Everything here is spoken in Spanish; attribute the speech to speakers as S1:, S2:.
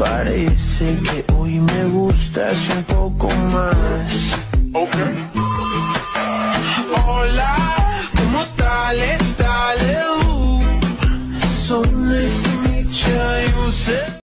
S1: Parece que hoy me gustas un poco más. Hola, ¿cómo tal? Dale, uh,